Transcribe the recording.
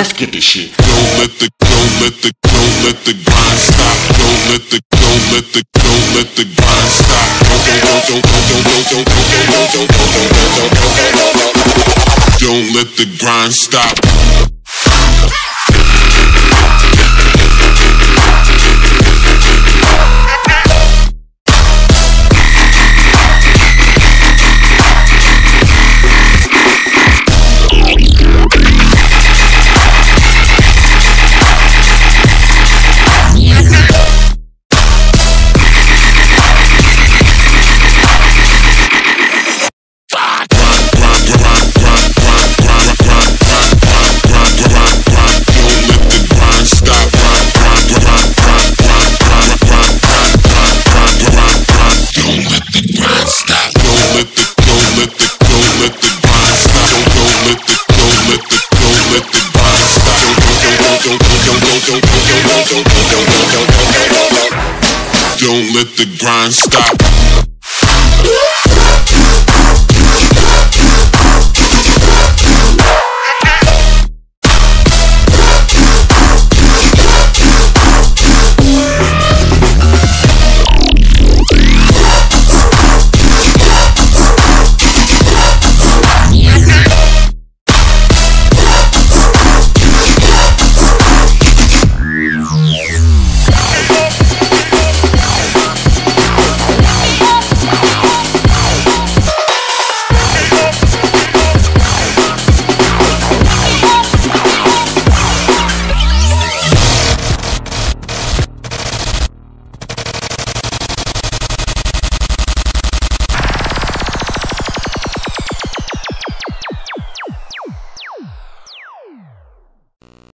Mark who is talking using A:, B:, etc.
A: let's get this shit. Don't let the, don't let the, don't let the grind stop. Don't let the, don't let the, don't let the grind stop. Don't let the grind stop. Don't let the grind stop.